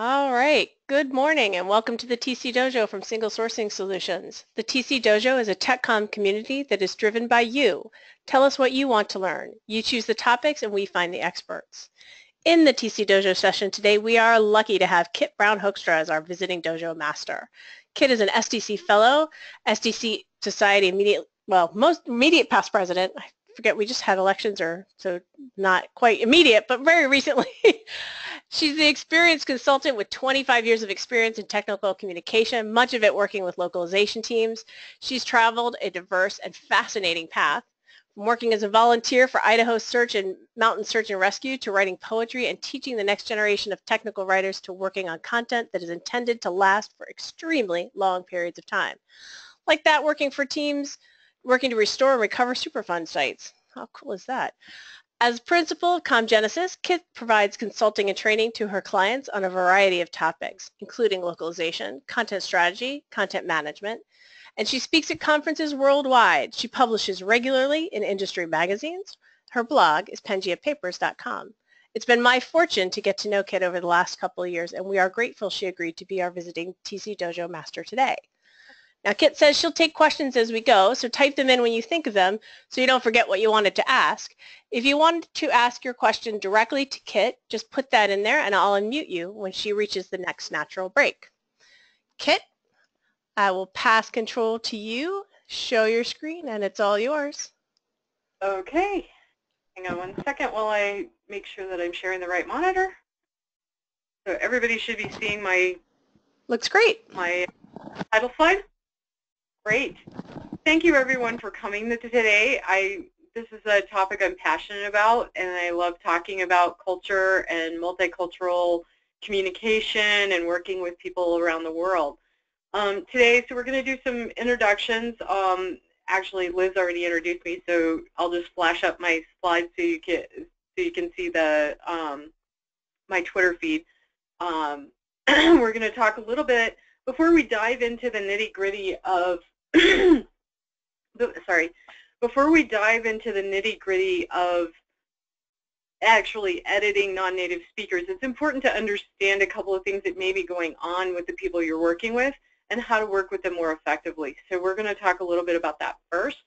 All right. Good morning and welcome to the TC Dojo from Single Sourcing Solutions. The TC Dojo is a TechComm community that is driven by you. Tell us what you want to learn. You choose the topics and we find the experts. In the TC Dojo session today, we are lucky to have Kit Brown Hoekstra as our visiting dojo master. Kit is an STC fellow, STC Society immediate, well, most immediate past president. I forget we just had elections or so not quite immediate, but very recently. She's the experienced consultant with 25 years of experience in technical communication, much of it working with localization teams. She's traveled a diverse and fascinating path, from working as a volunteer for Idaho Search and Mountain Search and Rescue to writing poetry and teaching the next generation of technical writers to working on content that is intended to last for extremely long periods of time. Like that, working for teams working to restore and recover Superfund sites. How cool is that? As principal of ComGenesis, Kit provides consulting and training to her clients on a variety of topics, including localization, content strategy, content management, and she speaks at conferences worldwide. She publishes regularly in industry magazines. Her blog is pangeapapers.com. It's been my fortune to get to know Kit over the last couple of years, and we are grateful she agreed to be our visiting TC Dojo Master today. Now Kit says she'll take questions as we go, so type them in when you think of them so you don't forget what you wanted to ask. If you wanted to ask your question directly to Kit, just put that in there and I'll unmute you when she reaches the next natural break. Kit, I will pass control to you. Show your screen and it's all yours. Okay. Hang on one second while I make sure that I'm sharing the right monitor. So everybody should be seeing my looks great. My title slide. Great. Thank you everyone for coming today. I this is a topic I'm passionate about and I love talking about culture and multicultural communication and working with people around the world. Um, today, so we're going to do some introductions. Um, actually, Liz already introduced me, so I'll just flash up my slides so you can so you can see the um, my Twitter feed. Um, we're going to talk a little bit before we dive into the nitty gritty of sorry, before we dive into the nitty-gritty of actually editing non-native speakers, it's important to understand a couple of things that may be going on with the people you're working with and how to work with them more effectively. So we're going to talk a little bit about that first.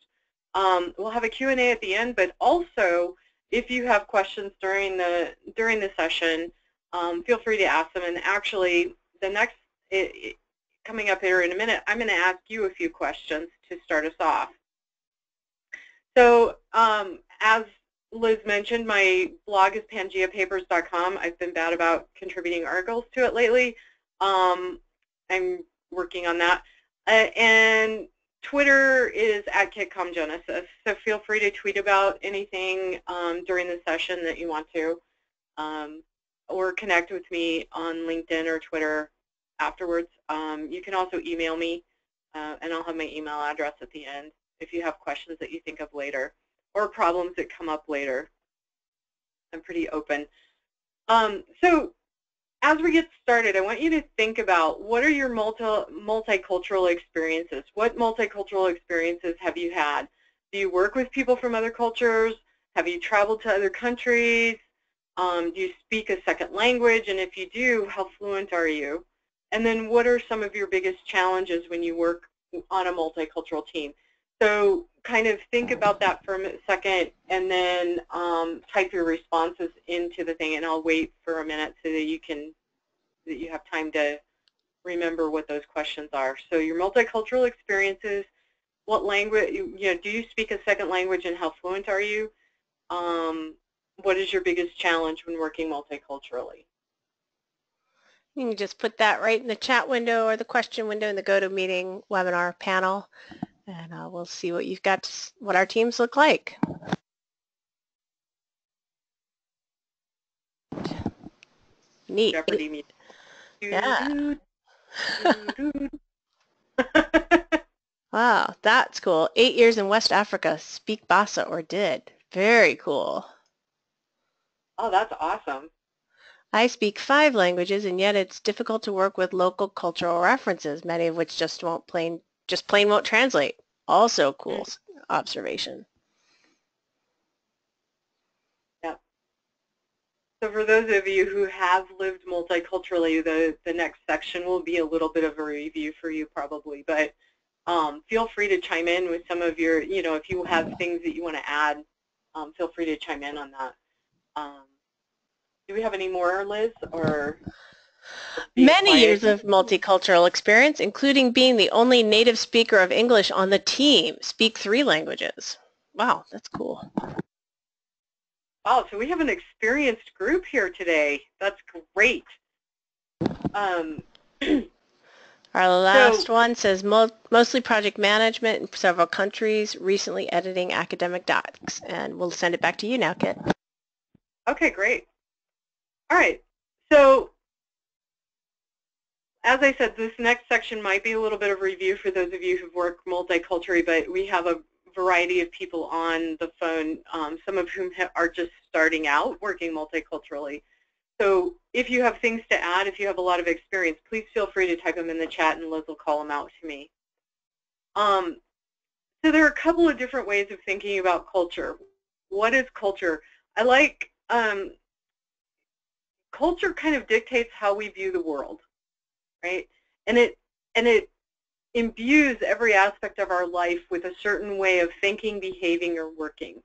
Um, we'll have a Q&A at the end, but also if you have questions during the during the session, um, feel free to ask them. And actually, the next coming up here in a minute, I'm going to ask you a few questions to start us off. So um, as Liz mentioned, my blog is pangeapapers.com. I've been bad about contributing articles to it lately. Um, I'm working on that. Uh, and Twitter is at KitComGenesis, so feel free to tweet about anything um, during the session that you want to, um, or connect with me on LinkedIn or Twitter afterwards. Um, you can also email me, uh, and I'll have my email address at the end if you have questions that you think of later or problems that come up later. I'm pretty open. Um, so as we get started, I want you to think about what are your multi multicultural experiences? What multicultural experiences have you had? Do you work with people from other cultures? Have you traveled to other countries? Um, do you speak a second language? And if you do, how fluent are you? And then what are some of your biggest challenges when you work on a multicultural team? So kind of think about that for a second and then um, type your responses into the thing and I'll wait for a minute so that you can, that you have time to remember what those questions are. So your multicultural experiences, what language, you know, do you speak a second language and how fluent are you? Um, what is your biggest challenge when working multiculturally? You can just put that right in the chat window or the question window in the GoToMeeting webinar panel, and uh, we'll see what you've got, to, what our teams look like. Neat. Jeopardy Yeah. wow, that's cool. Eight years in West Africa. Speak Bassa or did. Very cool. Oh, that's awesome. I speak five languages and yet it's difficult to work with local cultural references, many of which just won't plain just plain won't translate. Also cool mm. observation. Yep. So for those of you who have lived multiculturally, the, the next section will be a little bit of a review for you probably, but um, feel free to chime in with some of your, you know, if you have things that you want to add, um, feel free to chime in on that. Um, do we have any more, Liz, or? Many years of multicultural experience, including being the only native speaker of English on the team. Speak three languages. Wow, that's cool. Wow, so we have an experienced group here today. That's great. Um, Our last so, one says mo mostly project management in several countries, recently editing academic docs. And we'll send it back to you now, Kit. Okay, great. All right, so as I said, this next section might be a little bit of review for those of you who've worked multiculturally, but we have a variety of people on the phone, um, some of whom are just starting out working multiculturally. So if you have things to add, if you have a lot of experience, please feel free to type them in the chat and Liz will call them out to me. Um, so there are a couple of different ways of thinking about culture. What is culture? I like, um, culture kind of dictates how we view the world, right? And it, and it imbues every aspect of our life with a certain way of thinking, behaving, or working.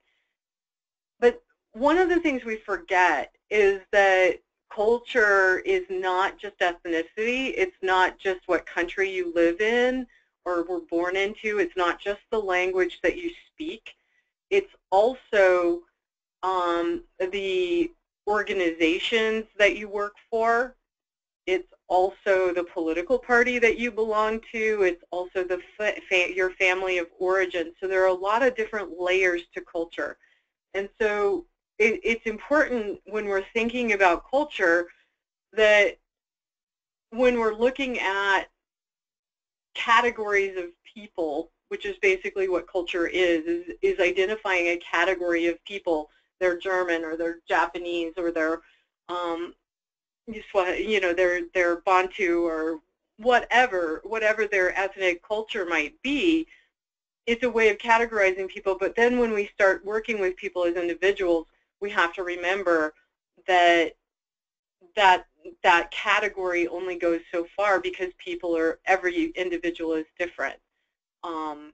But one of the things we forget is that culture is not just ethnicity. It's not just what country you live in or were born into. It's not just the language that you speak. It's also um, the organizations that you work for. It's also the political party that you belong to. It's also the fa your family of origin. So there are a lot of different layers to culture. And so it, it's important when we're thinking about culture that when we're looking at categories of people, which is basically what culture is, is, is identifying a category of people. They're German or they're Japanese or they're um, you know, their their Bantu or whatever, whatever their ethnic culture might be, it's a way of categorizing people. But then when we start working with people as individuals, we have to remember that that that category only goes so far because people are every individual is different. Um,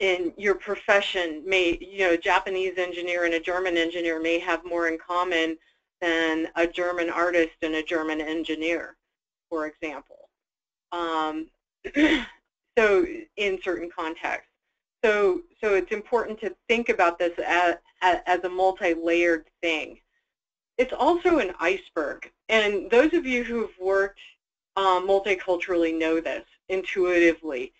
in your profession may you know a Japanese engineer and a German engineer may have more in common than a German artist and a German engineer, for example. Um, so in certain contexts. So, so it's important to think about this as, as a multi-layered thing. It's also an iceberg. And those of you who've worked um, multiculturally know this intuitively.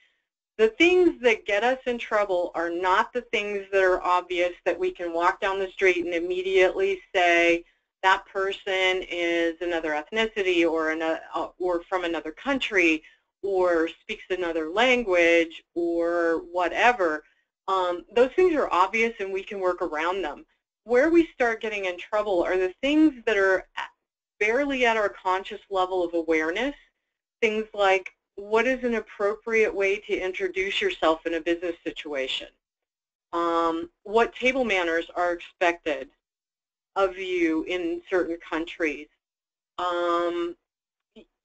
The things that get us in trouble are not the things that are obvious that we can walk down the street and immediately say, that person is another ethnicity or, an, uh, or from another country or speaks another language or whatever, um, those things are obvious and we can work around them. Where we start getting in trouble are the things that are barely at our conscious level of awareness, things like what is an appropriate way to introduce yourself in a business situation? Um, what table manners are expected? of you in certain countries. Um,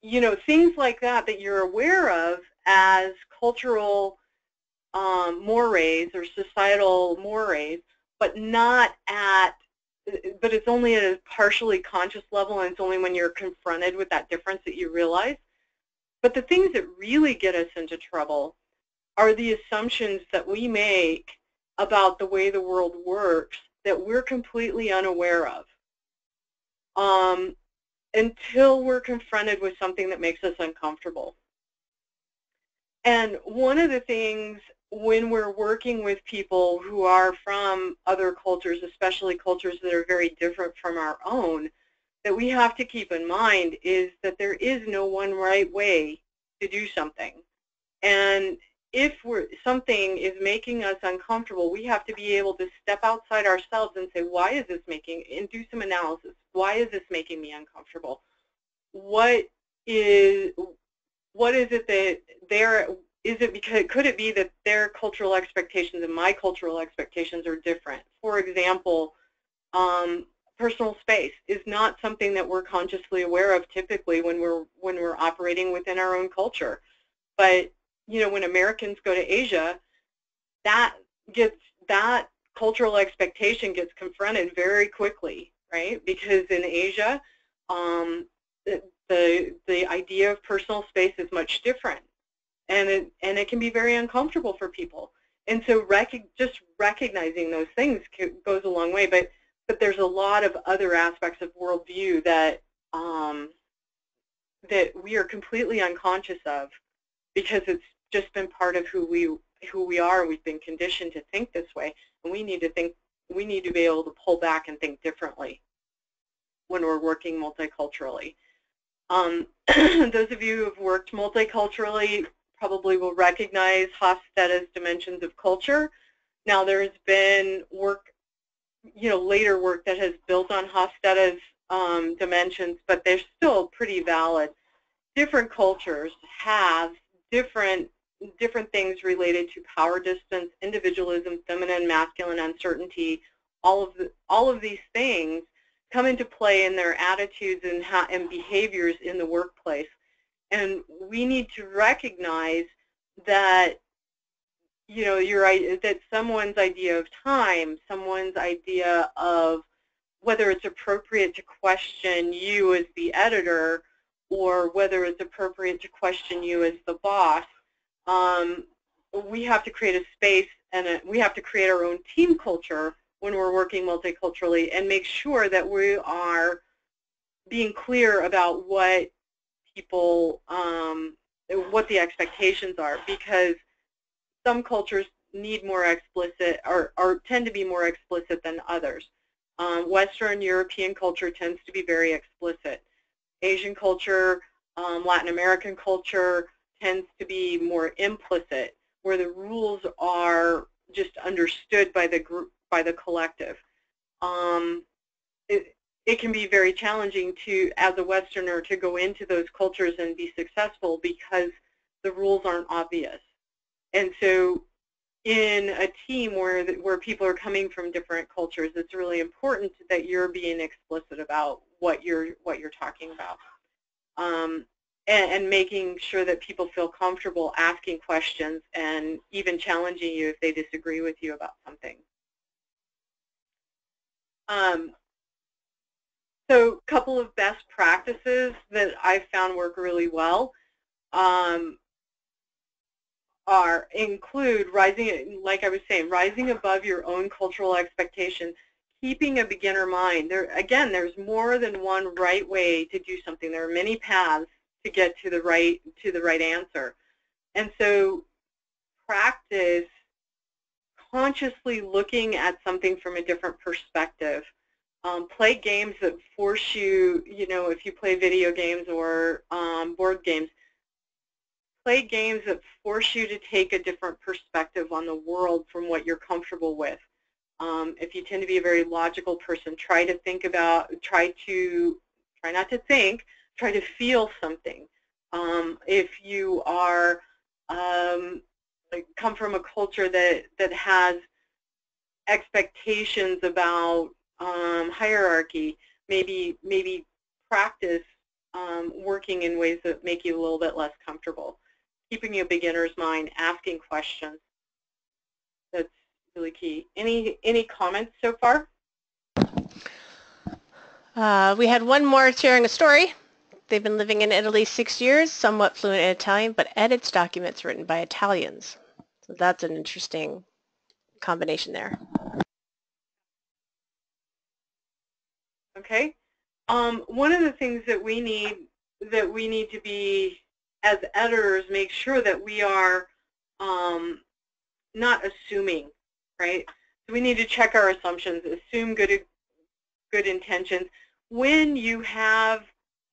you know, things like that that you're aware of as cultural um, mores or societal mores, but not at, but it's only at a partially conscious level and it's only when you're confronted with that difference that you realize. But the things that really get us into trouble are the assumptions that we make about the way the world works that we're completely unaware of um, until we're confronted with something that makes us uncomfortable. And one of the things when we're working with people who are from other cultures, especially cultures that are very different from our own, that we have to keep in mind is that there is no one right way to do something. And if we're, something is making us uncomfortable, we have to be able to step outside ourselves and say, why is this making, and do some analysis. Why is this making me uncomfortable? What is, what is it that their, is it because, could it be that their cultural expectations and my cultural expectations are different? For example, um, personal space is not something that we're consciously aware of typically when we're when we're operating within our own culture. But you know, when Americans go to Asia, that gets that cultural expectation gets confronted very quickly, right? Because in Asia, um, the, the idea of personal space is much different, and it and it can be very uncomfortable for people. And so, rec just recognizing those things goes a long way. But but there's a lot of other aspects of worldview that um, that we are completely unconscious of because it's just been part of who we who we are. We've been conditioned to think this way, and we need to think. We need to be able to pull back and think differently when we're working multiculturally. Um, those of you who have worked multiculturally probably will recognize Hofstede's dimensions of culture. Now there's been work you know, later work that has built on Hofstede's um, dimensions, but they're still pretty valid. Different cultures have different different things related to power distance, individualism, feminine, masculine, uncertainty. All of the, all of these things come into play in their attitudes and, how, and behaviors in the workplace. And we need to recognize that you know, your that someone's idea of time, someone's idea of whether it's appropriate to question you as the editor or whether it's appropriate to question you as the boss, um, we have to create a space and a, we have to create our own team culture when we're working multiculturally and make sure that we are being clear about what people, um, what the expectations are because some cultures need more explicit or, or tend to be more explicit than others. Um, Western European culture tends to be very explicit. Asian culture, um, Latin American culture tends to be more implicit, where the rules are just understood by the group, by the collective. Um, it, it can be very challenging to, as a Westerner, to go into those cultures and be successful because the rules aren't obvious. And so in a team where where people are coming from different cultures, it's really important that you're being explicit about what you're what you're talking about, um, and, and, making sure that people feel comfortable asking questions and even challenging you if they disagree with you about something. Um, so, a couple of best practices that I've found work really well. Um, are include rising, like I was saying, rising above your own cultural expectations, keeping a beginner mind. There again, there's more than one right way to do something. There are many paths to get to the right to the right answer, and so practice consciously looking at something from a different perspective. Um, play games that force you, you know, if you play video games or um, board games, play games that force you to take a different perspective on the world from what you're comfortable with. Um, if you tend to be a very logical person, try to think about, try to, try not to think, try to feel something. Um, if you are, um, come from a culture that, that has expectations about um, hierarchy, maybe, maybe practice um, working in ways that make you a little bit less comfortable keeping a beginner's mind, asking questions. That's really key. Any any comments so far? Uh, we had one more sharing a story. They've been living in Italy six years, somewhat fluent in Italian, but edits documents written by Italians. So that's an interesting combination there. Okay. Um, one of the things that we need that we need to be as editors, make sure that we are um, not assuming, right? So we need to check our assumptions, assume good, good intentions. When you have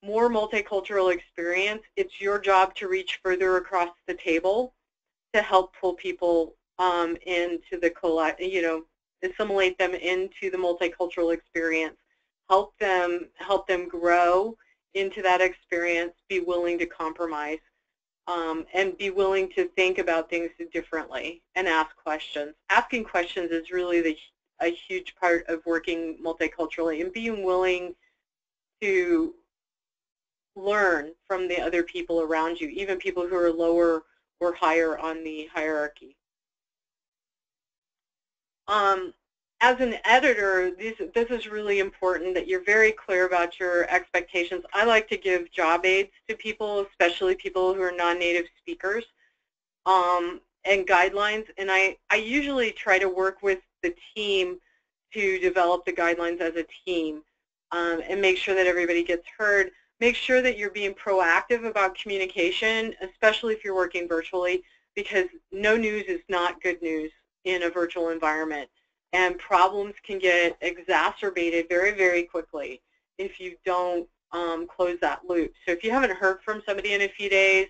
more multicultural experience, it's your job to reach further across the table to help pull people um, into the, you know, assimilate them into the multicultural experience, help them, help them grow into that experience, be willing to compromise, um, and be willing to think about things differently and ask questions. Asking questions is really the, a huge part of working multiculturally and being willing to learn from the other people around you, even people who are lower or higher on the hierarchy. Um, as an editor, this, this is really important that you're very clear about your expectations. I like to give job aids to people, especially people who are non-native speakers, um, and guidelines. And I, I usually try to work with the team to develop the guidelines as a team um, and make sure that everybody gets heard. Make sure that you're being proactive about communication, especially if you're working virtually, because no news is not good news in a virtual environment and problems can get exacerbated very, very quickly if you don't um, close that loop. So if you haven't heard from somebody in a few days,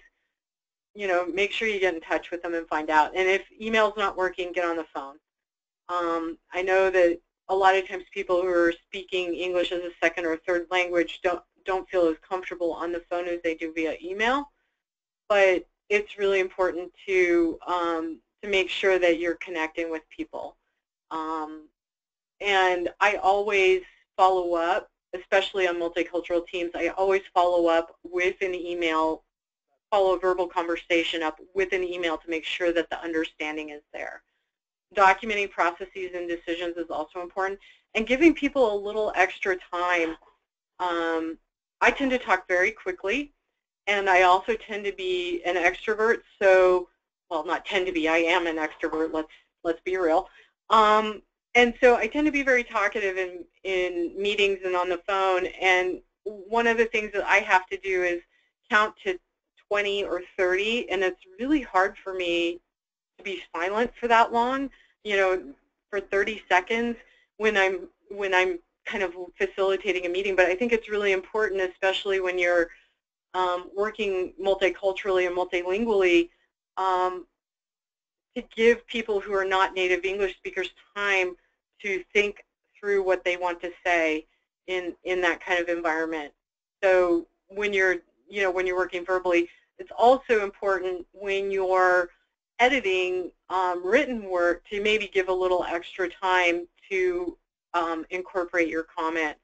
you know, make sure you get in touch with them and find out. And if email's not working, get on the phone. Um, I know that a lot of times people who are speaking English as a second or third language don't don't feel as comfortable on the phone as they do via email, but it's really important to um, to make sure that you're connecting with people. Um, and I always follow up, especially on multicultural teams, I always follow up with an email, follow a verbal conversation up with an email to make sure that the understanding is there. Documenting processes and decisions is also important. And giving people a little extra time. Um, I tend to talk very quickly, and I also tend to be an extrovert, so, well, not tend to be, I am an extrovert, let's, let's be real. Um, and so I tend to be very talkative in, in meetings and on the phone. And one of the things that I have to do is count to 20 or 30. And it's really hard for me to be silent for that long, you know, for 30 seconds when I'm, when I'm kind of facilitating a meeting. But I think it's really important, especially when you're um, working multiculturally and multilingually, um, to give people who are not native English speakers time to think through what they want to say in in that kind of environment. So when you're you know when you're working verbally, it's also important when you're editing um, written work to maybe give a little extra time to um, incorporate your comments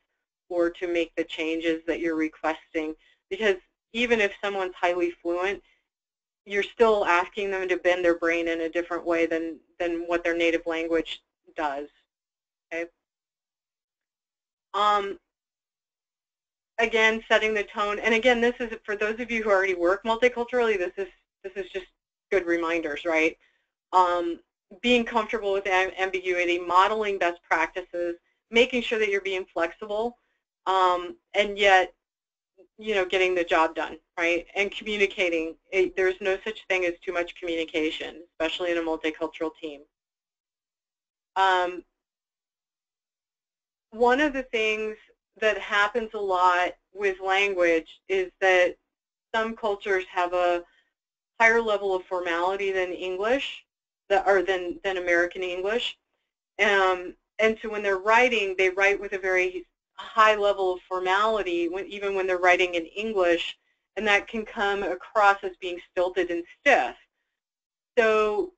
or to make the changes that you're requesting. Because even if someone's highly fluent, you're still asking them to bend their brain in a different way than, than what their native language does. Okay. Um, again, setting the tone, and again, this is for those of you who already work multiculturally. This is this is just good reminders, right? Um, being comfortable with ambiguity, modeling best practices, making sure that you're being flexible, um, and yet you know, getting the job done, right? And communicating. It, there's no such thing as too much communication, especially in a multicultural team. Um, one of the things that happens a lot with language is that some cultures have a higher level of formality than English, that, or than, than American English. Um, and so when they're writing, they write with a very high level of formality, when, even when they're writing in English, and that can come across as being stilted and stiff. So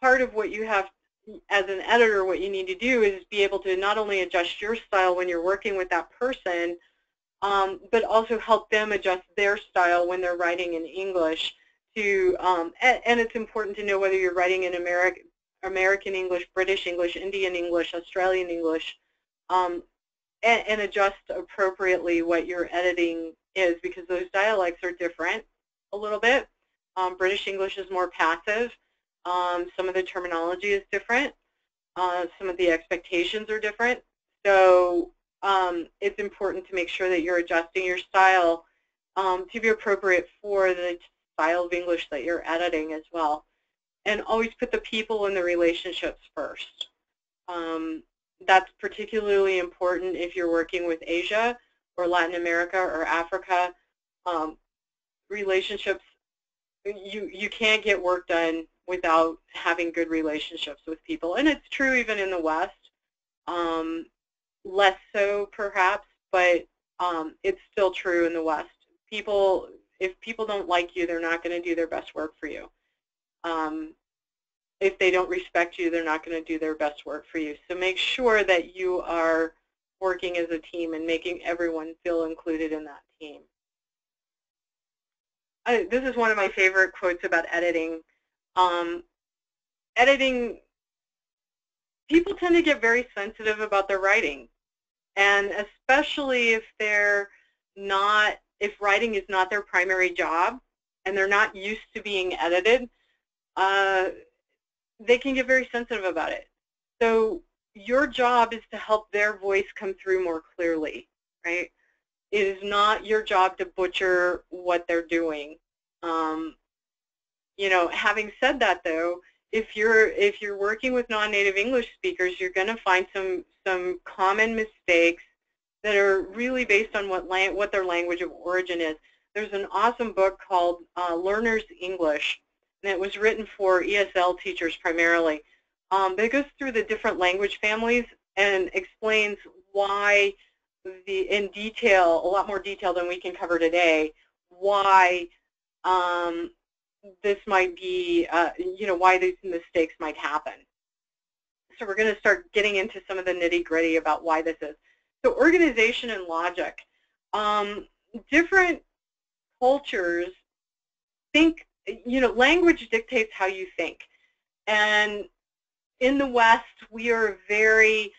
part of what you have as an editor, what you need to do is be able to not only adjust your style when you're working with that person, um, but also help them adjust their style when they're writing in English. To um, and, and, it's important to know whether you're writing in American American English, British English, Indian English, Australian English, um, and, and adjust appropriately what your editing is because those dialects are different a little bit. Um, British English is more passive. Um, some of the terminology is different. Uh, some of the expectations are different. So um, it's important to make sure that you're adjusting your style um, to be appropriate for the style of English that you're editing as well. And always put the people and the relationships first. Um, that's particularly important if you're working with Asia or Latin America or Africa. Um, relationships, you, you can't get work done without having good relationships with people. And it's true even in the West, um, less so perhaps, but um, it's still true in the West. People, if people don't like you, they're not going to do their best work for you. Um, if they don't respect you, they're not going to do their best work for you. So make sure that you are working as a team and making everyone feel included in that team. I, this is one of my favorite quotes about editing. Um, editing, people tend to get very sensitive about their writing. And especially if they're not, if writing is not their primary job and they're not used to being edited, uh, they can get very sensitive about it. So your job is to help their voice come through more clearly, right? It is not your job to butcher what they're doing. Um, you know, having said that though, if you're if you're working with non-native English speakers, you're going to find some some common mistakes that are really based on what what their language of origin is. There's an awesome book called uh, Learner's English, and it was written for ESL teachers primarily. Um, but it goes through the different language families and explains why the in detail, a lot more detail than we can cover today, why um, this might be, uh, you know, why these mistakes might happen. So we're going to start getting into some of the nitty-gritty about why this is. So organization and logic. Um, different cultures think, you know, language dictates how you think. And in the West, we are very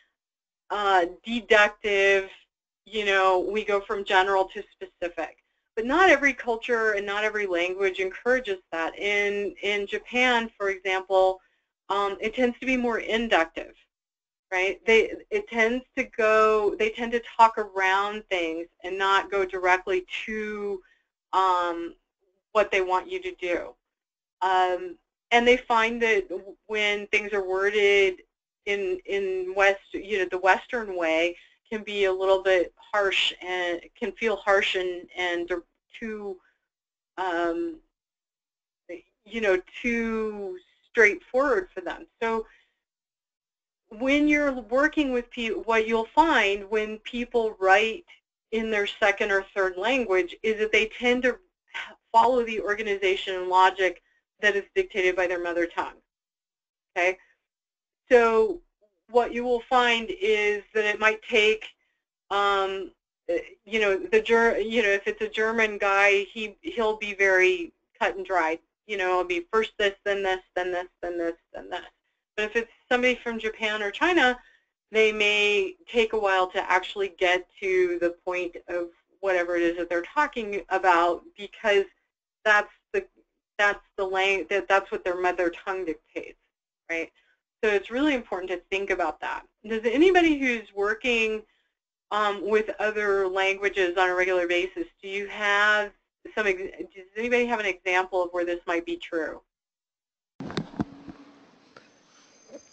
uh, deductive, you know, we go from general to specific. But not every culture and not every language encourages that. In, in Japan, for example, um, it tends to be more inductive, right? They, it tends to go, they tend to talk around things and not go directly to um, what they want you to do. Um, and they find that when things are worded in in West, you know, the Western way can be a little bit harsh and can feel harsh and and too, um, you know, too straightforward for them. So when you're working with people, what you'll find when people write in their second or third language is that they tend to follow the organization and logic that is dictated by their mother tongue. Okay, so what you will find is that it might take, um, you know, the Ger you know, if it's a German guy, he he'll be very cut and dried. You know, it'll be first this, then this, then this, then this, then this. But if it's somebody from Japan or China, they may take a while to actually get to the point of whatever it is that they're talking about because that's the that's the lang that that's what their mother tongue dictates, right? So it's really important to think about that. Does anybody who's working um, with other languages on a regular basis, do you have some, does anybody have an example of where this might be true?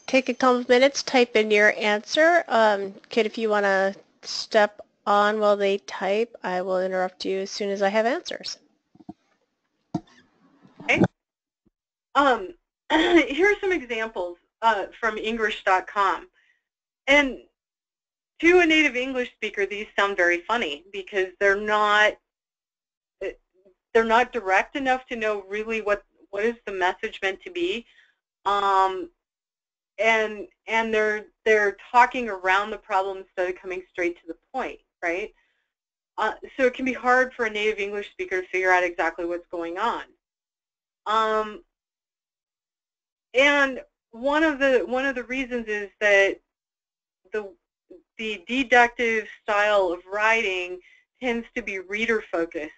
Take a couple of minutes, type in your answer. Um, Kit, if you want to step on while they type, I will interrupt you as soon as I have answers. Okay. Um, here are some examples uh, from Engrish.com. And to a native English speaker, these sound very funny because they're not they're not direct enough to know really what what is the message meant to be. Um, and and they're they're talking around the problem instead of coming straight to the point, right? Uh, so it can be hard for a native English speaker to figure out exactly what's going on. Um, and one of the one of the reasons is that the the deductive style of writing tends to be reader focused,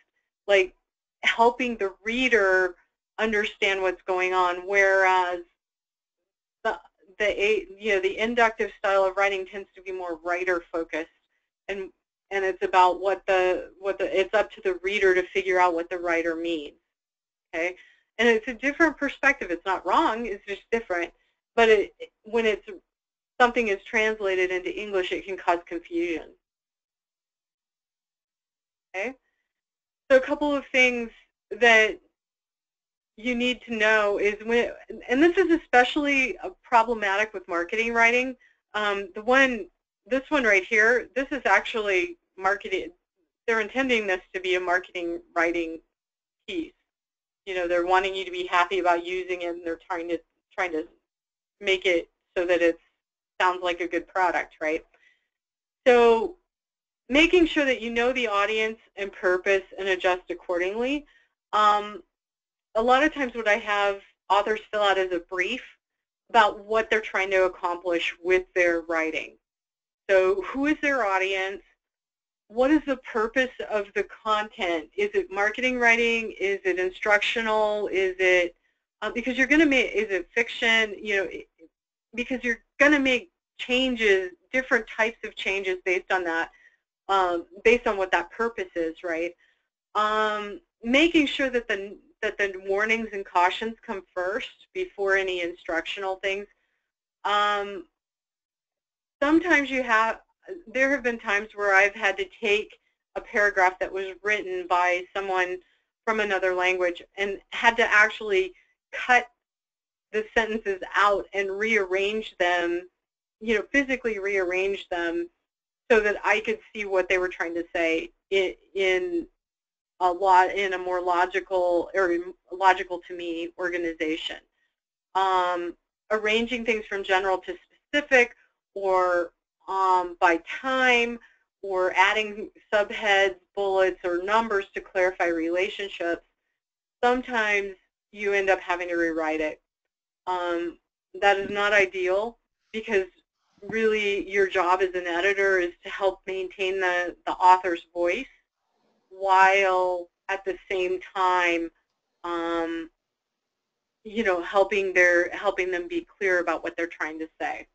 like helping the reader understand what's going on, whereas the the you know the inductive style of writing tends to be more writer focused, and and it's about what the what the it's up to the reader to figure out what the writer means. Okay, and it's a different perspective. It's not wrong. It's just different. But it, when it's something is translated into English, it can cause confusion. Okay. So a couple of things that you need to know is when, and this is especially problematic with marketing writing. Um, the one, this one right here, this is actually marketing. They're intending this to be a marketing writing piece you know, they're wanting you to be happy about using it and they're trying to trying to make it so that it sounds like a good product, right? So making sure that you know the audience and purpose and adjust accordingly. Um, a lot of times what I have authors fill out is a brief about what they're trying to accomplish with their writing. So who is their audience? What is the purpose of the content? Is it marketing writing? Is it instructional? Is it, uh, because you're going to make, is it fiction? You know, because you're going to make changes, different types of changes based on that, um, based on what that purpose is, right? Um, making sure that the that the warnings and cautions come first before any instructional things. Um, sometimes you have, there have been times where I've had to take a paragraph that was written by someone from another language and had to actually cut the sentences out and rearrange them, you know, physically rearrange them so that I could see what they were trying to say in, in a lot in a more logical or logical to me organization. Um, arranging things from general to specific or um, by time or adding subheads, bullets, or numbers to clarify relationships, sometimes you end up having to rewrite it. Um, that is not ideal because really your job as an editor is to help maintain the, the author's voice while at the same time, um, you know, helping their helping them be clear about what they're trying to say.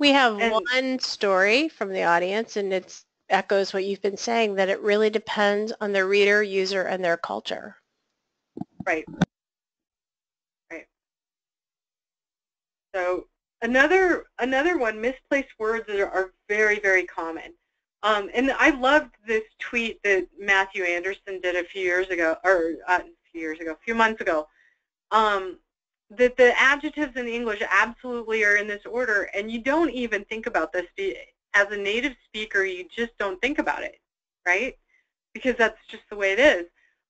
We have and, one story from the audience, and it echoes what you've been saying, that it really depends on the reader, user, and their culture. Right. Right. So another another one, misplaced words are, are very, very common. Um, and I loved this tweet that Matthew Anderson did a few years ago, or uh, a few years ago, a few months ago, um, that the adjectives in English absolutely are in this order, and you don't even think about this. As a native speaker, you just don't think about it, right? Because that's just the way it is.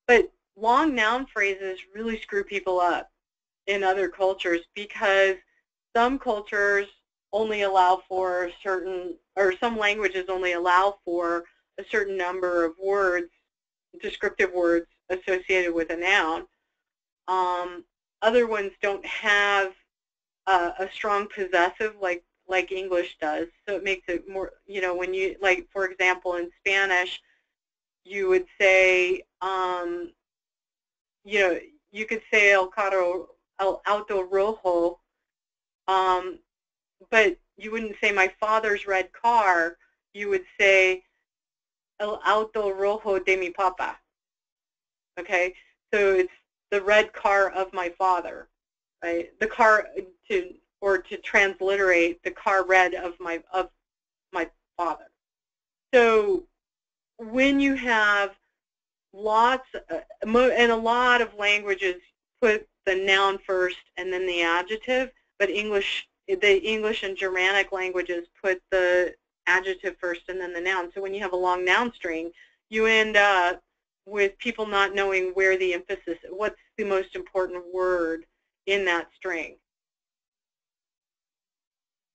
But long noun phrases really screw people up in other cultures because some cultures only allow for certain, or some languages only allow for a certain number of words, descriptive words associated with a noun. Um, other ones don't have a, a strong possessive like like English does. So it makes it more, you know, when you, like, for example, in Spanish, you would say, um, you know, you could say el carro, el auto rojo, um, but you wouldn't say my father's red car. You would say el auto rojo de mi papa. Okay, so it's the red car of my father, right? The car to or to transliterate the car red of my of my father. So when you have lots uh, and a lot of languages put the noun first and then the adjective, but English the English and Germanic languages put the adjective first and then the noun. So when you have a long noun string, you end up with people not knowing where the emphasis, what's the most important word in that string.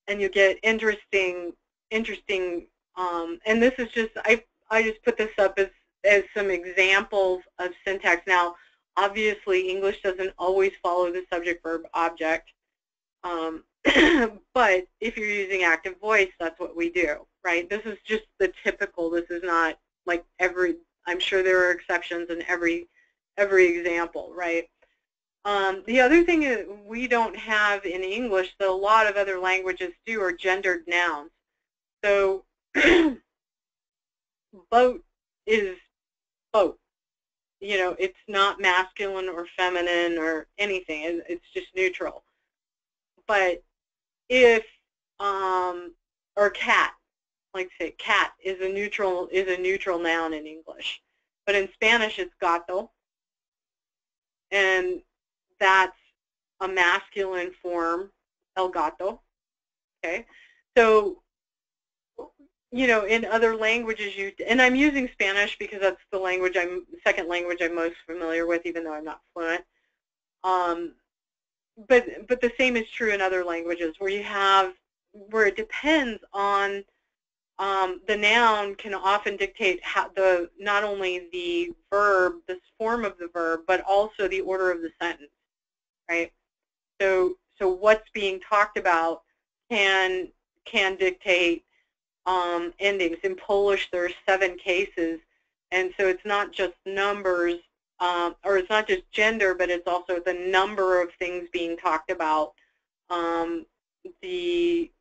And you get interesting, interesting, um, and this is just, I, I just put this up as, as some examples of syntax. Now, obviously, English doesn't always follow the subject verb object. Um, but if you're using active voice, that's what we do, right? This is just the typical. This is not like every, I'm sure there are exceptions in every, every example, right? Um, the other thing that we don't have in English that a lot of other languages do are gendered nouns. So boat is boat. You know, it's not masculine or feminine or anything. It's just neutral. But if um, or cat, like say cat is a neutral is a neutral noun in English, but in Spanish it's gato, and that's a masculine form, el gato. Okay, so you know in other languages you and I'm using Spanish because that's the language I'm second language I'm most familiar with, even though I'm not fluent. Um, but but the same is true in other languages where you have where it depends on um, the noun can often dictate how the not only the verb, the form of the verb, but also the order of the sentence, right? So so what's being talked about can can dictate um, endings. In Polish, there are seven cases, and so it's not just numbers, um, or it's not just gender, but it's also the number of things being talked about, um, the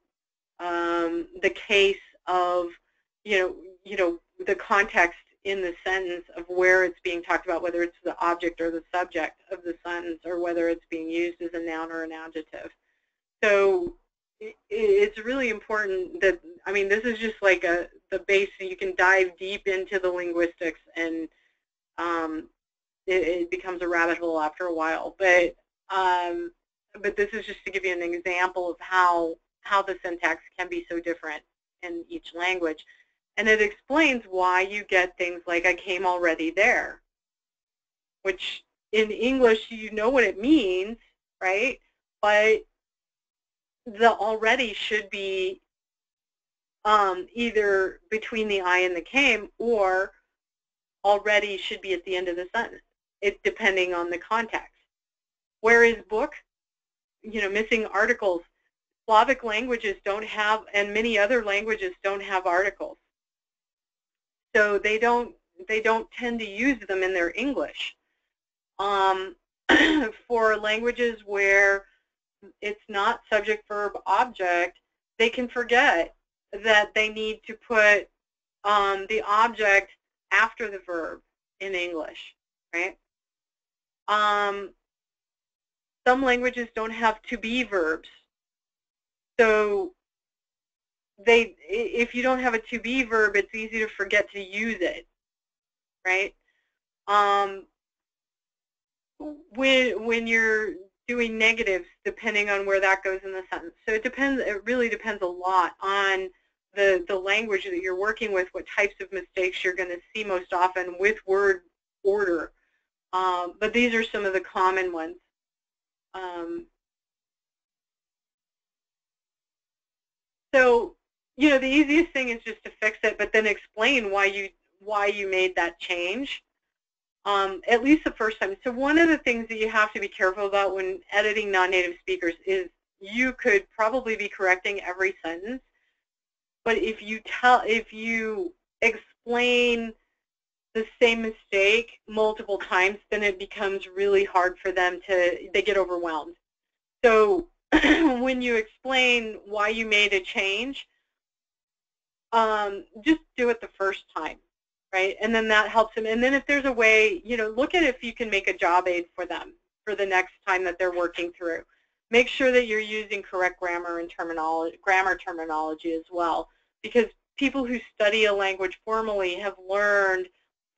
um, the case of, you know, you know, the context in the sentence of where it's being talked about, whether it's the object or the subject of the sentence, or whether it's being used as a noun or an adjective. So it's really important that, I mean, this is just like a the base, you can dive deep into the linguistics and um, it, it, becomes a rabbit hole after a while. But um, but this is just to give you an example of how how the syntax can be so different in each language. And it explains why you get things like I came already there, which in English you know what it means, right? But the already should be um, either between the I and the came or already should be at the end of the sentence, it, depending on the context. Where is book? You know, missing articles. Slavic languages don't have, and many other languages don't have articles. So they don't, they don't tend to use them in their English. Um, for languages where it's not subject, verb, object, they can forget that they need to put um, the object after the verb in English, right? Um, some languages don't have to be verbs. So they, if you don't have a to be verb, it's easy to forget to use it, right? Um, when when you're doing negatives, depending on where that goes in the sentence. So it depends. It really depends a lot on the the language that you're working with, what types of mistakes you're going to see most often with word order. Um, but these are some of the common ones. Um, so you know, the easiest thing is just to fix it, but then explain why you why you made that change. Um, at least the first time. So one of the things that you have to be careful about when editing non-native speakers is you could probably be correcting every sentence, but if you tell, if you explain the same mistake multiple times, then it becomes really hard for them to, they get overwhelmed. So when you explain why you made a change, um, just do it the first time, right? And then that helps them. And then if there's a way, you know, look at if you can make a job aid for them for the next time that they're working through. Make sure that you're using correct grammar and terminology, grammar terminology as well, because people who study a language formally have learned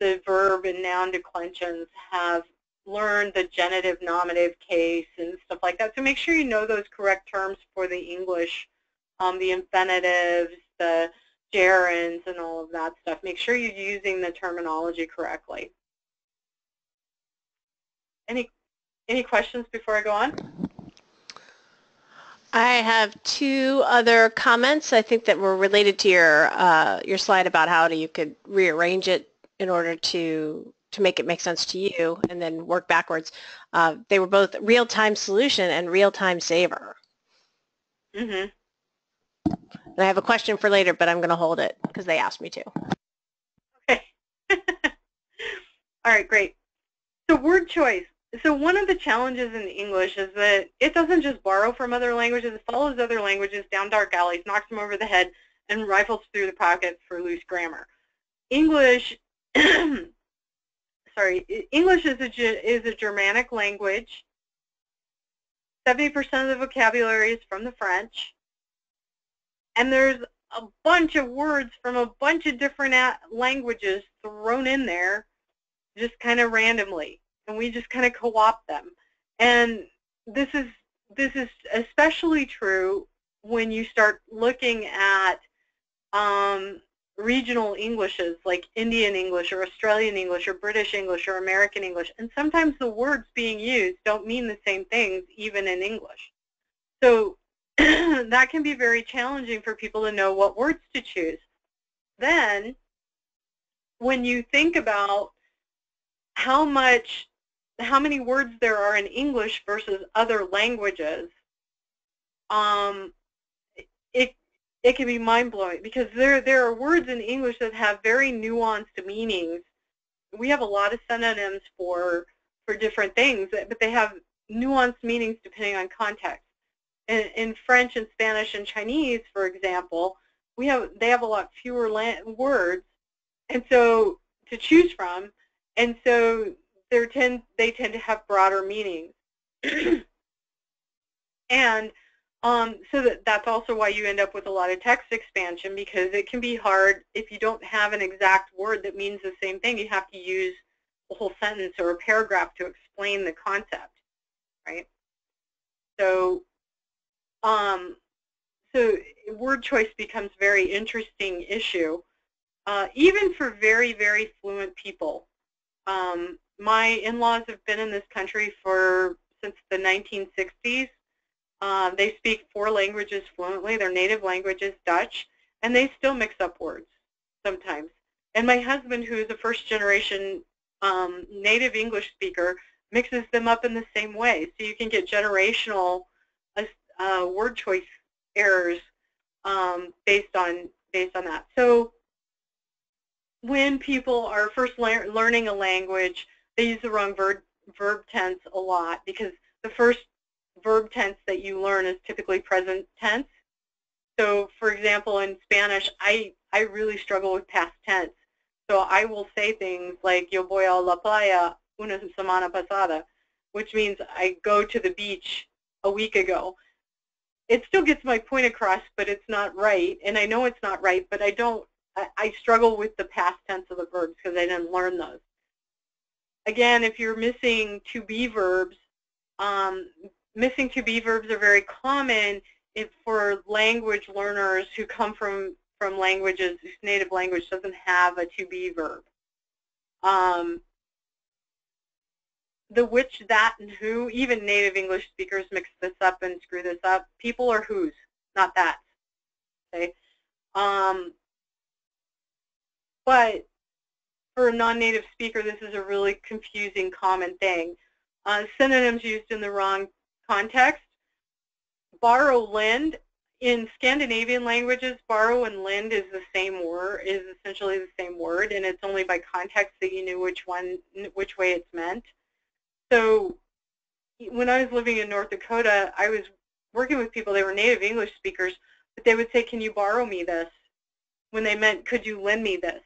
the verb and noun declensions, have learned the genitive nominative case and stuff like that. So make sure you know those correct terms for the English, um, the infinitives, the gerunds and all of that stuff. Make sure you're using the terminology correctly. Any any questions before I go on? I have two other comments. I think that were related to your uh, your slide about how you could rearrange it in order to to make it make sense to you and then work backwards. Uh, they were both real-time solution and real-time saver. Mm-hmm. And I have a question for later, but I'm going to hold it because they asked me to. Okay. All right, great. So word choice. So one of the challenges in English is that it doesn't just borrow from other languages. It follows other languages down dark alleys, knocks them over the head, and rifles through the pockets for loose grammar. English, sorry, English is a, is a Germanic language. 70% of the vocabulary is from the French. And there's a bunch of words from a bunch of different languages thrown in there just kind of randomly. And we just kind of co-opt them. And this is this is especially true when you start looking at um, regional Englishes like Indian English or Australian English or British English or American English. And sometimes the words being used don't mean the same things even in English. So that can be very challenging for people to know what words to choose. Then when you think about how much how many words there are in English versus other languages, um, it it can be mind-blowing because there there are words in English that have very nuanced meanings. We have a lot of synonyms for for different things, but they have nuanced meanings depending on context. In, in French and Spanish and Chinese, for example, we have they have a lot fewer words, and so to choose from, and so they tend they tend to have broader meanings. and um, so that, that's also why you end up with a lot of text expansion because it can be hard if you don't have an exact word that means the same thing. You have to use a whole sentence or a paragraph to explain the concept, right? So, um, so word choice becomes very interesting issue, uh, even for very, very fluent people. Um, my in-laws have been in this country for since the 1960s, um, they speak four languages fluently. Their native language is Dutch, and they still mix up words sometimes. And my husband, who is a first-generation um, native English speaker, mixes them up in the same way. So you can get generational uh, uh word choice errors um, based on based on that. So when people are first learning a language, they use the wrong verb verb tense a lot because the first verb tense that you learn is typically present tense. So for example, in Spanish, I, I really struggle with past tense. So I will say things like, yo voy a la playa una semana pasada, which means I go to the beach a week ago. It still gets my point across, but it's not right. And I know it's not right, but I don't, I, I struggle with the past tense of the verbs because I didn't learn those. Again, if you're missing to be verbs, um, missing to be verbs are very common for language learners who come from, from languages whose native language doesn't have a to be verb. Um, the which, that, and who, even native English speakers mix this up and screw this up. People are who's, not that. Okay. Um, but for a non-native speaker, this is a really confusing common thing. Uh, synonyms used in the wrong context. Borrow, lend. In Scandinavian languages, borrow and lend is the same word, is essentially the same word, and it's only by context that you knew which one, which way it's meant. So when I was living in North Dakota, I was working with people, they were native English speakers, but they would say, can you borrow me this? When they meant, could you lend me this?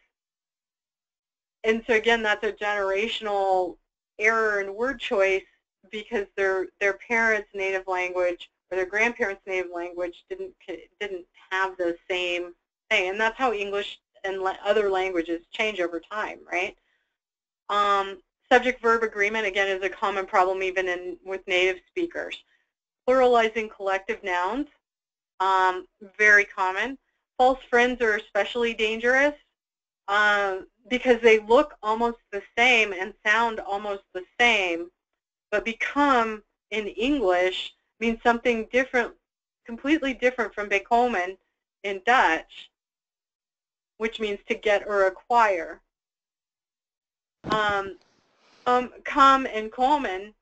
And so again, that's a generational error in word choice because their their parents' native language or their grandparents' native language didn't didn't have the same thing, and that's how English and other languages change over time, right? Um, Subject-verb agreement again is a common problem even in with native speakers. Pluralizing collective nouns, um, very common. False friends are especially dangerous um, because they look almost the same and sound almost the same, but become in English means something different, completely different from bekomen in Dutch, which means to get or acquire. Um, um, come and kommen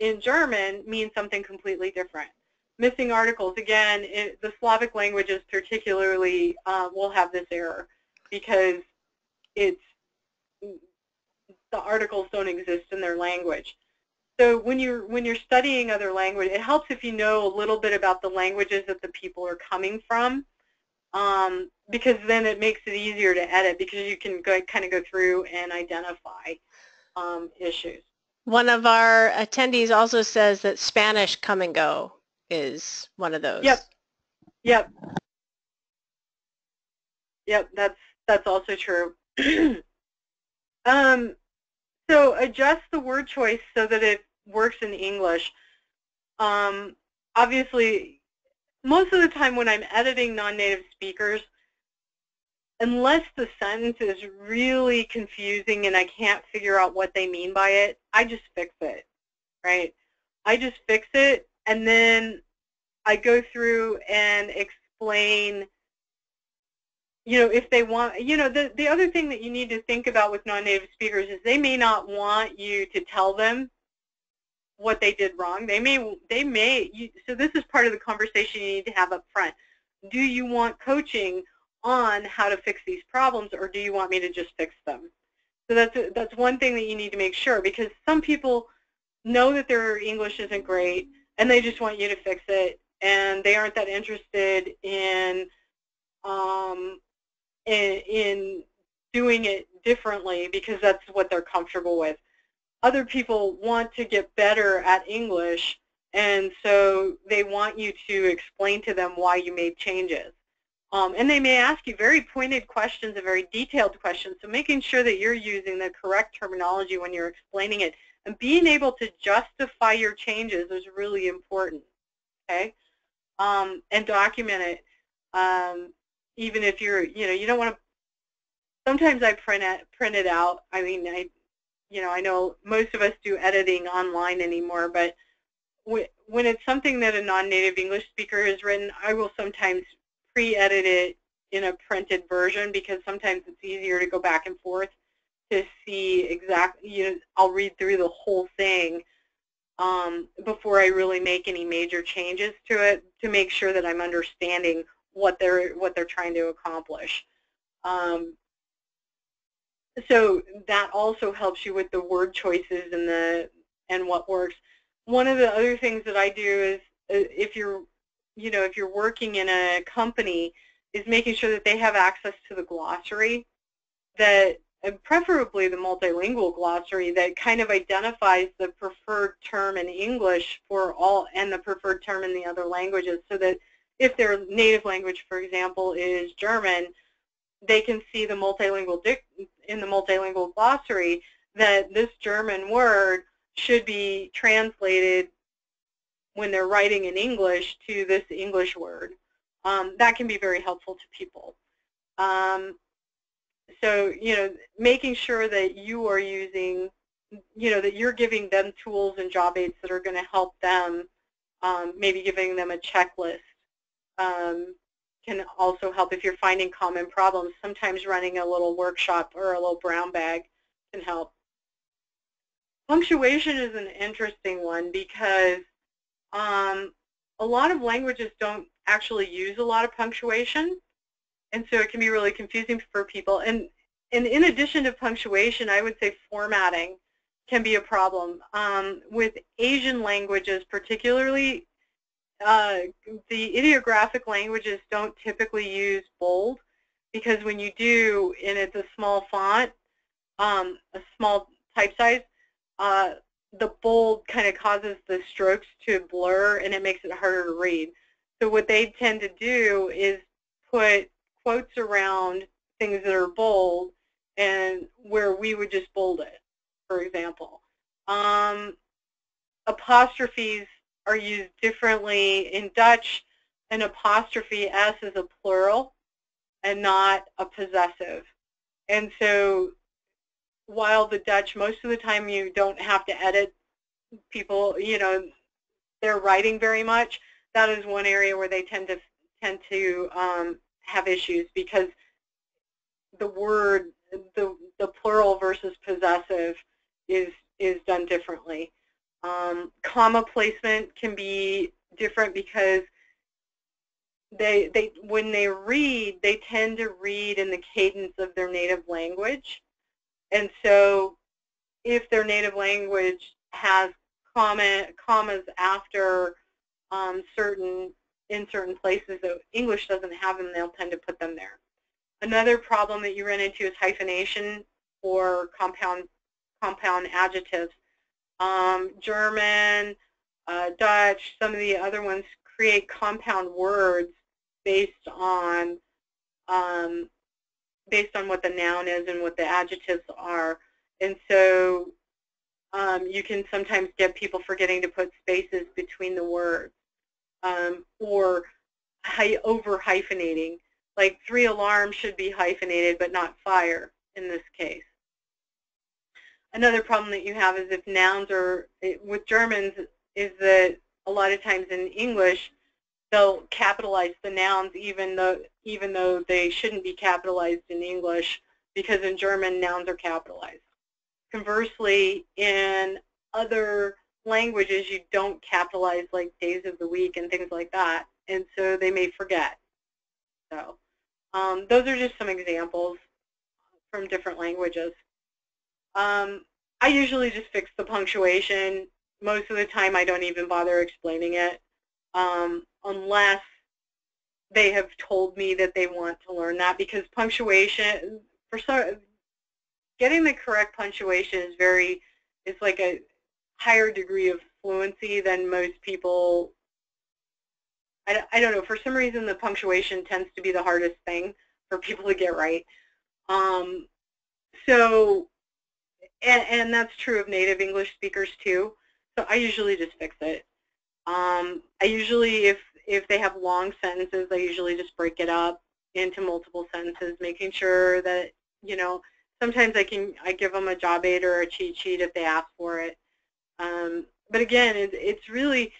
in German means something completely different. Missing articles, again, it, the Slavic languages particularly uh, will have this error because it's the articles don't exist in their language. So when you're when you're studying other language, it helps if you know a little bit about the languages that the people are coming from, um, because then it makes it easier to edit because you can go, kind of go through and identify um, issues. One of our attendees also says that Spanish come and go is one of those. Yep. Yep. Yep, that's that's also true. um, so adjust the word choice so that it works in English. Um, obviously, most of the time when I'm editing non-native speakers, unless the sentence is really confusing and I can't figure out what they mean by it, I just fix it, right? I just fix it and then I go through and explain, you know, if they want, you know, the, the other thing that you need to think about with non-native speakers is they may not want you to tell them what they did wrong. They may, they may, you, so this is part of the conversation you need to have up front. Do you want coaching on how to fix these problems or do you want me to just fix them? So that's, that's one thing that you need to make sure because some people know that their English isn't great and they just want you to fix it and they aren't that interested in um, in, in doing it differently because that's what they're comfortable with. Other people want to get better at English and so they want you to explain to them why you made changes. Um, and they may ask you very pointed questions and very detailed questions, so making sure that you're using the correct terminology when you're explaining it and being able to justify your changes is really important, okay? Um, and document it, um, even if you're, you know, you don't want to, sometimes I print it, print it out. I mean, I, you know, I know most of us do editing online anymore, but when it's something that a non-native English speaker has written, I will sometimes pre-edit it in a printed version because sometimes it's easier to go back and forth to see exactly, you know, I'll read through the whole thing um, before I really make any major changes to it to make sure that I'm understanding what they're what they're trying to accomplish. Um, so that also helps you with the word choices and the and what works. One of the other things that I do is uh, if you're you know, if you're working in a company, is making sure that they have access to the glossary that and preferably the multilingual glossary that kind of identifies the preferred term in English for all and the preferred term in the other languages so that if their native language, for example, is German, they can see the multilingual in the multilingual glossary that this German word should be translated when they're writing in English to this English word. Um, that can be very helpful to people. Um, so, you know, making sure that you are using, you know, that you're giving them tools and job aids that are going to help them, um, maybe giving them a checklist um, can also help if you're finding common problems. Sometimes running a little workshop or a little brown bag can help. Punctuation is an interesting one because um, a lot of languages don't actually use a lot of punctuation, and so it can be really confusing for people. And, and in addition to punctuation, I would say formatting can be a problem. Um, with Asian languages particularly, uh, the ideographic languages don't typically use bold because when you do, and it's a small font, um, a small type size, uh, the bold kind of causes the strokes to blur and it makes it harder to read. So what they tend to do is put quotes around things that are bold and where we would just bold it, for example. Um, apostrophes are used differently. In Dutch, an apostrophe S is a plural and not a possessive. And so while the Dutch, most of the time you don't have to edit people, you know, they're writing very much, that is one area where they tend to tend to um, have issues because the word, the, the plural versus possessive is, is done differently. Um, comma placement can be different because they, they, when they read, they tend to read in the cadence of their native language. And so if their native language has comma, commas after um, certain in certain places that English doesn't have them, they'll tend to put them there. Another problem that you run into is hyphenation or compound compound adjectives. Um, German, uh, Dutch, some of the other ones create compound words based on um, based on what the noun is and what the adjectives are. And so um, you can sometimes get people forgetting to put spaces between the words um, or over hyphenating. Like three alarms should be hyphenated, but not fire in this case. Another problem that you have is if nouns are, with Germans, is that a lot of times in English, they'll capitalize the nouns even though, even though they shouldn't be capitalized in English because in German, nouns are capitalized. Conversely, in other languages, you don't capitalize like days of the week and things like that, and so they may forget. So um, those are just some examples from different languages. Um, I usually just fix the punctuation. Most of the time I don't even bother explaining it um, unless they have told me that they want to learn that because punctuation, for some, getting the correct punctuation is very, it's like a higher degree of fluency than most people I, I don't know, for some reason the punctuation tends to be the hardest thing for people to get right. Um, so and, and that's true of native English speakers too. So I usually just fix it. Um, I usually, if if they have long sentences, I usually just break it up into multiple sentences, making sure that you know. Sometimes I can I give them a job aid or a cheat sheet if they ask for it. Um, but again, it, it's really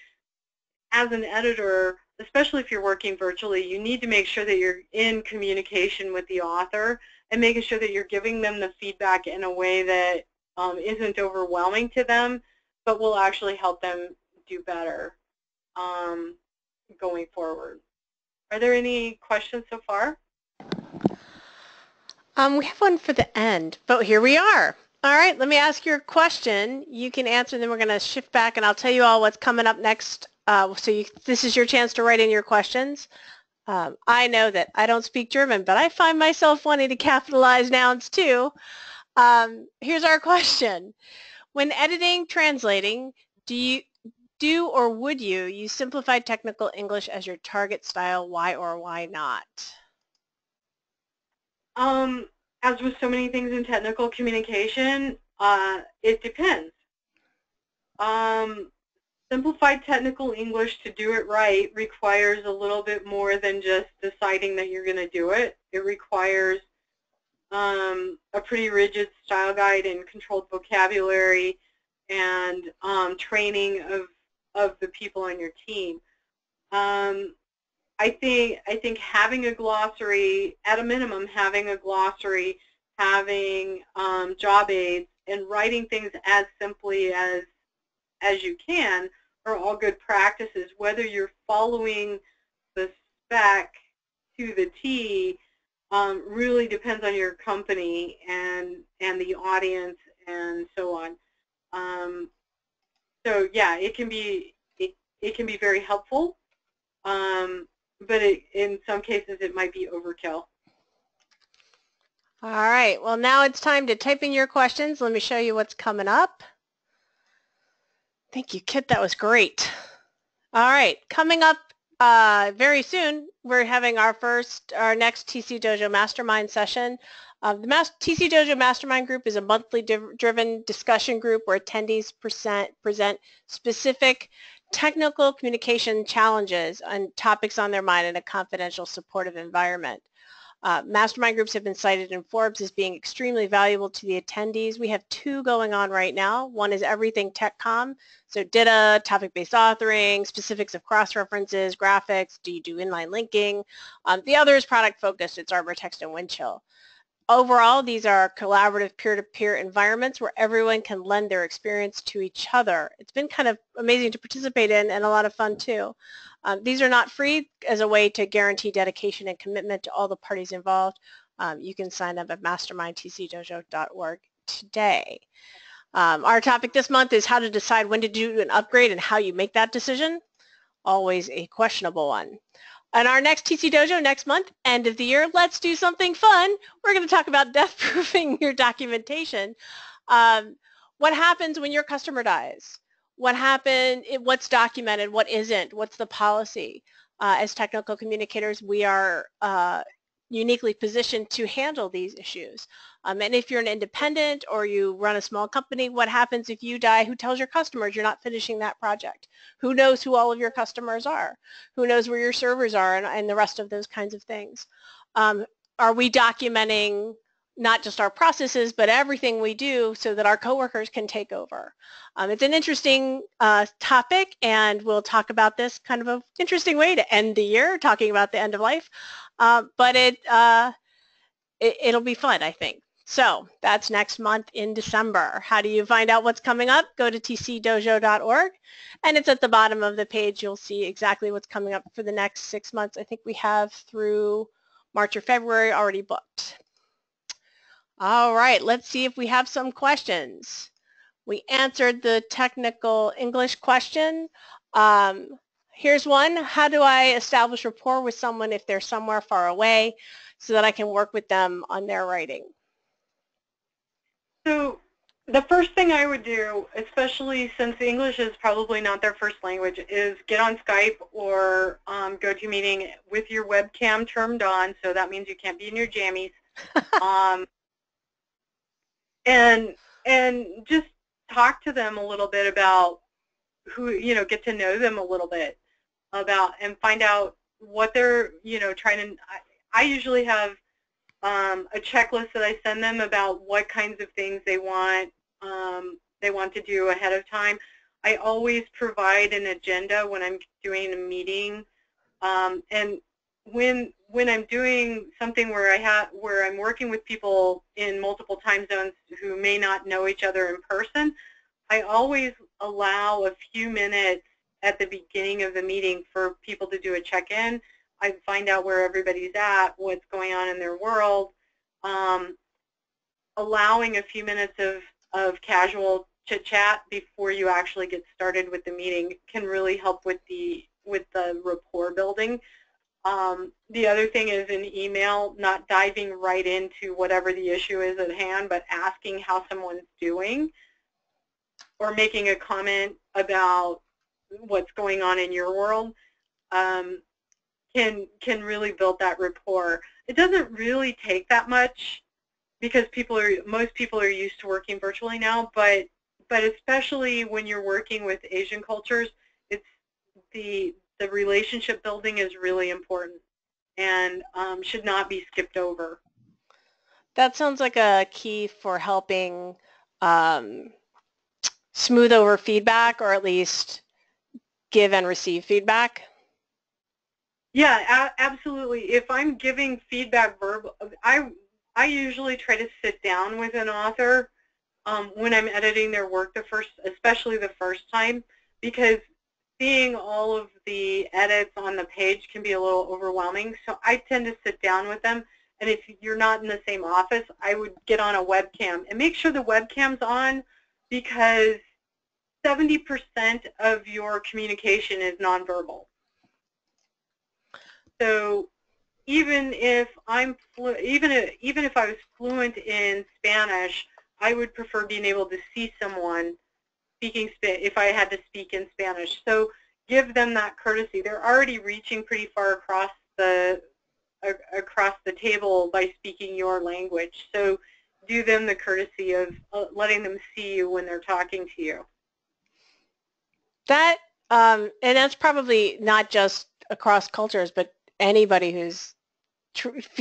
as an editor, especially if you're working virtually, you need to make sure that you're in communication with the author and making sure that you're giving them the feedback in a way that um, isn't overwhelming to them, but will actually help them do better um, going forward. Are there any questions so far? Um, we have one for the end, but here we are. All right, let me ask you a question. You can answer, then we're going to shift back, and I'll tell you all what's coming up next. Uh, so you, this is your chance to write in your questions. Um, I know that I don't speak German, but I find myself wanting to capitalize nouns too. Um, here's our question. When editing, translating, do you do or would you use simplified technical English as your target style? Why or why not? Um, as with so many things in technical communication, uh, it depends. Um, simplified technical English to do it right requires a little bit more than just deciding that you're going to do it. It requires um, a pretty rigid style guide and controlled vocabulary and um, training of, of the people on your team. Um, I think I think having a glossary, at a minimum, having a glossary, having um, job aids, and writing things as simply as as you can are all good practices. Whether you're following the spec to the T um, really depends on your company and and the audience and so on. Um, so yeah, it can be it, it can be very helpful, um, but it, in some cases it might be overkill. All right, well now it's time to type in your questions. Let me show you what's coming up. Thank you, Kit. That was great. All right, coming up uh, very soon, we're having our first, our next TC Dojo Mastermind session. Uh, the Mas TC Dojo Mastermind Group is a monthly driven discussion group where attendees present, present specific technical communication challenges and topics on their mind in a confidential, supportive environment. Uh, mastermind groups have been cited in Forbes as being extremely valuable to the attendees. We have two going on right now. One is Everything TechComm, so DITA, topic-based authoring, specifics of cross-references, graphics, do you do inline linking? Um, the other is product-focused. It's Arbortext and Windchill. Overall, these are collaborative peer-to-peer -peer environments where everyone can lend their experience to each other. It's been kind of amazing to participate in and a lot of fun too. Um, these are not free as a way to guarantee dedication and commitment to all the parties involved. Um, you can sign up at mastermindtcdojo.org today. Um, our topic this month is how to decide when to do an upgrade and how you make that decision. Always a questionable one. And our next TC Dojo next month, end of the year, let's do something fun. We're going to talk about death-proofing your documentation. Um, what happens when your customer dies? what happened, what's documented, what isn't, what's the policy. Uh, as technical communicators, we are uh, uniquely positioned to handle these issues. Um, and if you're an independent or you run a small company, what happens if you die? Who tells your customers you're not finishing that project? Who knows who all of your customers are? Who knows where your servers are and, and the rest of those kinds of things? um, are we documenting not just our processes, but everything we do so that our coworkers can take over. Um, it's an interesting uh, topic, and we'll talk about this kind of an interesting way to end the year, talking about the end of life. Uh, but it, uh, it, it'll be fun, I think. So that's next month in December. How do you find out what's coming up? Go to tcdojo.org and it's at the bottom of the page. You'll see exactly what's coming up for the next six months. I think we have through March or February already booked. All right, let's see if we have some questions. We answered the technical English question. Um, here's one. How do I establish rapport with someone if they're somewhere far away so that I can work with them on their writing? So the first thing I would do, especially since English is probably not their first language, is get on Skype or um, GoToMeeting with your webcam turned on. So that means you can't be in your jammies. um, and and just talk to them a little bit about who you know get to know them a little bit about and find out what they're you know trying to I, I usually have um, a checklist that I send them about what kinds of things they want um, they want to do ahead of time. I always provide an agenda when I'm doing a meeting um, and when when I'm doing something where I have where I'm working with people in multiple time zones who may not know each other in person, I always allow a few minutes at the beginning of the meeting for people to do a check-in. I find out where everybody's at, what's going on in their world. Um, allowing a few minutes of, of casual chit-chat before you actually get started with the meeting can really help with the with the rapport building. Um, the other thing is in email, not diving right into whatever the issue is at hand, but asking how someone's doing or making a comment about what's going on in your world um, can can really build that rapport. It doesn't really take that much because people are most people are used to working virtually now, but but especially when you're working with Asian cultures, it's the the relationship building is really important and um, should not be skipped over. That sounds like a key for helping um, smooth over feedback or at least give and receive feedback. Yeah, absolutely. If I'm giving feedback verbal, I, I usually try to sit down with an author um, when I'm editing their work the first, especially the first time, because seeing all of the edits on the page can be a little overwhelming. So I tend to sit down with them. And if you're not in the same office, I would get on a webcam and make sure the webcam's on because 70% of your communication is nonverbal. So even if I'm even if, even if I was fluent in Spanish, I would prefer being able to see someone speaking if I had to speak in Spanish. So give them that courtesy. They're already reaching pretty far across the across the table by speaking your language. So do them the courtesy of uh, letting them see you when they're talking to you. That um, and that's probably not just across cultures, but anybody who's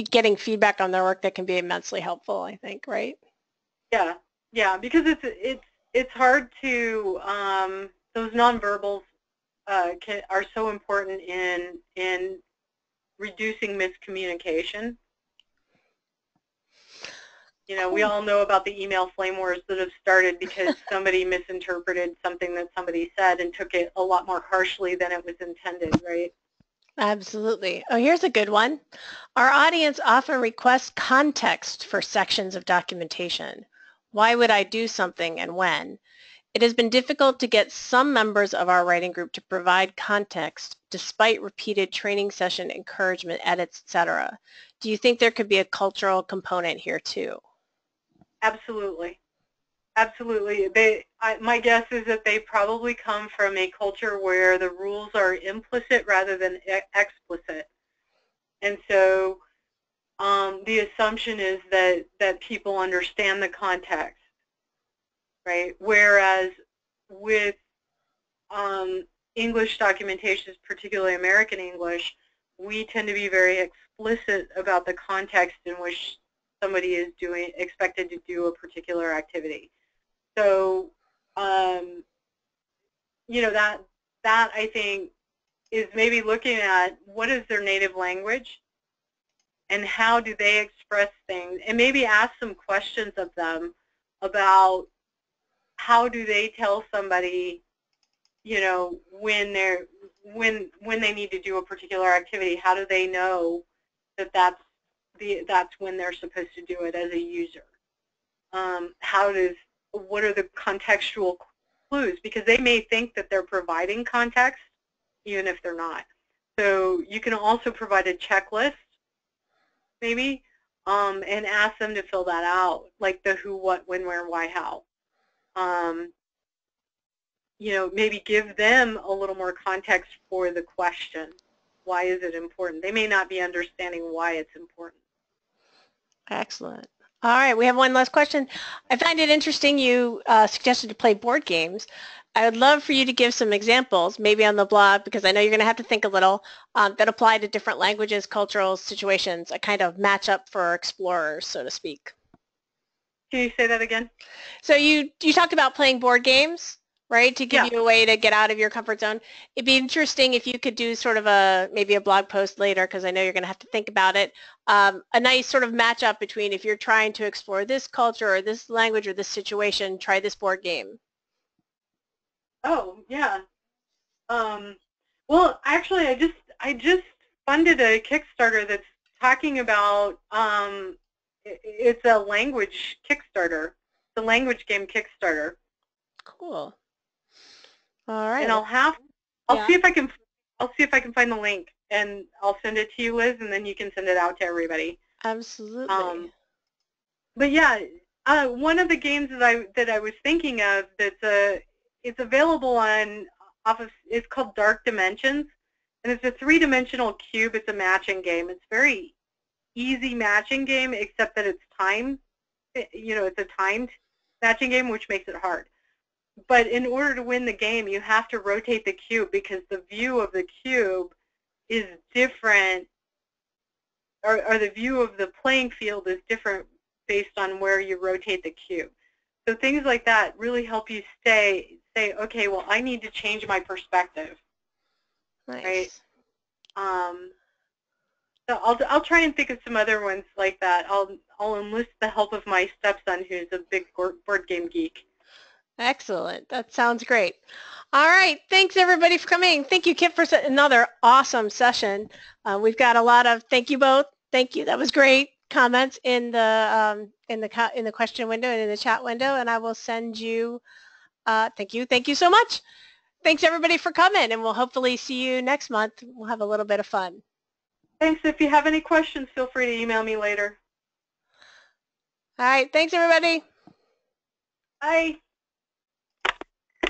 getting feedback on their work that can be immensely helpful. I think, right? Yeah, yeah, because it's it's it's hard to um, those nonverbals uh, can, are so important in in reducing miscommunication. You know, we all know about the email flame wars that have started because somebody misinterpreted something that somebody said and took it a lot more harshly than it was intended, right? Absolutely. Oh, here's a good one. Our audience often requests context for sections of documentation. Why would I do something and when? It has been difficult to get some members of our writing group to provide context despite repeated training session encouragement, edits, etc. Do you think there could be a cultural component here too? Absolutely. Absolutely. They, I, my guess is that they probably come from a culture where the rules are implicit rather than e explicit. And so um, the assumption is that, that people understand the context, right? Whereas with um, English documentations, particularly American English, we tend to be very explicit about the context in which somebody is doing expected to do a particular activity. So, um, you know that that I think is maybe looking at what is their native language and how do they express things and maybe ask some questions of them about how do they tell somebody you know when they're when when they need to do a particular activity how do they know that that's the that's when they're supposed to do it as a user? Um, how does what are the contextual clues because they may think that they're providing context even if they're not. So you can also provide a checklist, maybe, um, and ask them to fill that out, like the who, what, when, where, why, how. Um, you know, maybe give them a little more context for the question. Why is it important? They may not be understanding why it's important. Excellent. All right, we have one last question. I find it interesting you uh, suggested to play board games. I would love for you to give some examples, maybe on the blog, because I know you're going to have to think a little, um, that apply to different languages, cultural situations, a kind of match up for explorers, so to speak. Can you say that again? So you, you talked about playing board games, right, to give yeah. you a way to get out of your comfort zone. It'd be interesting if you could do sort of a, maybe a blog post later, because I know you're going to have to think about it, um, a nice sort of match up between if you're trying to explore this culture or this language or this situation, try this board game. Oh, yeah. Um, well, actually, I just I just funded a Kickstarter that's talking about um, it's a language Kickstarter, the language game Kickstarter. Cool. All right. And I'll have I'll yeah. see if I can I'll see if I can find the link and I'll send it to you, Liz, and then you can send it out to everybody. Absolutely. Um, but yeah, uh, one of the games that I that I was thinking of that's a it's available on off of it's called Dark Dimensions, and it's a three-dimensional cube. It's a matching game. It's very easy matching game, except that it's time. You know, it's a timed matching game, which makes it hard. But in order to win the game, you have to rotate the cube because the view of the cube is different, or, or the view of the playing field is different based on where you rotate the cube. So things like that really help you stay say, okay, well, I need to change my perspective. Nice. Right? Um, so I'll, I'll try and think of some other ones like that. I'll, I'll enlist the help of my stepson, who's a big board game geek. Excellent. That sounds great. All right. Thanks, everybody, for coming. Thank you, Kit, for another awesome session. Uh, we've got a lot of thank you both. Thank you. That was great comments in the um, in the in the question window and in the chat window, and I will send you uh, thank you. Thank you so much. Thanks everybody for coming and we'll hopefully see you next month. We'll have a little bit of fun. Thanks. If you have any questions, feel free to email me later. All right. Thanks everybody. Bye.